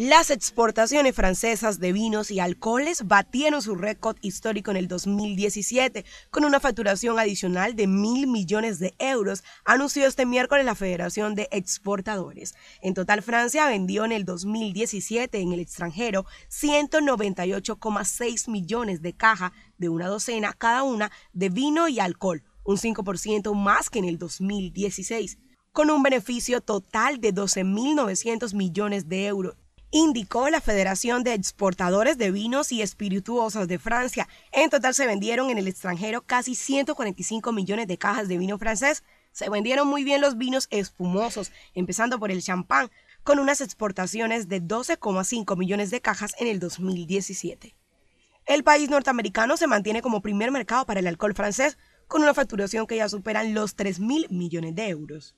Las exportaciones francesas de vinos y alcoholes batieron su récord histórico en el 2017 con una facturación adicional de mil millones de euros, anunció este miércoles la Federación de Exportadores. En total, Francia vendió en el 2017 en el extranjero 198,6 millones de cajas de una docena cada una de vino y alcohol, un 5% más que en el 2016 con un beneficio total de 12.900 millones de euros indicó la Federación de Exportadores de Vinos y Espirituosos de Francia. En total se vendieron en el extranjero casi 145 millones de cajas de vino francés. Se vendieron muy bien los vinos espumosos, empezando por el champán, con unas exportaciones de 12,5 millones de cajas en el 2017. El país norteamericano se mantiene como primer mercado para el alcohol francés, con una facturación que ya superan los 3 mil millones de euros.